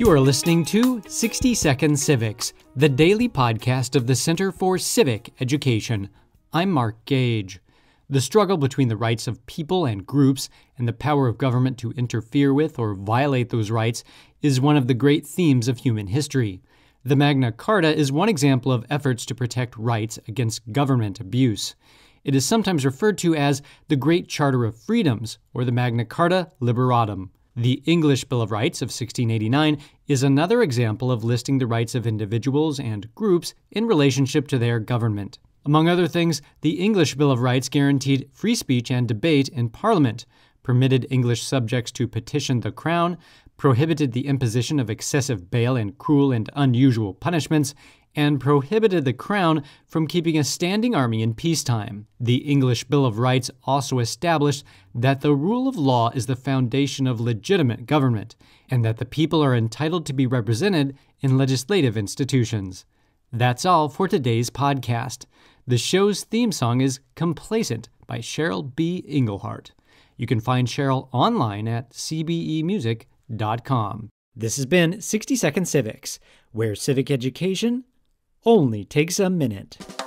You are listening to 60 Second Civics, the daily podcast of the Center for Civic Education. I'm Mark Gage. The struggle between the rights of people and groups and the power of government to interfere with or violate those rights is one of the great themes of human history. The Magna Carta is one example of efforts to protect rights against government abuse. It is sometimes referred to as the Great Charter of Freedoms or the Magna Carta Libertatum. The English Bill of Rights of 1689 is another example of listing the rights of individuals and groups in relationship to their government. Among other things, the English Bill of Rights guaranteed free speech and debate in Parliament, permitted English subjects to petition the Crown, prohibited the imposition of excessive bail and cruel and unusual punishments, and prohibited the Crown from keeping a standing army in peacetime. The English Bill of Rights also established that the rule of law is the foundation of legitimate government, and that the people are entitled to be represented in legislative institutions. That's all for today's podcast. The show's theme song is Complacent by Cheryl B. Engelhardt. You can find Cheryl online at cbemusic.com. This has been 60 Second Civics, where civic education only takes a minute.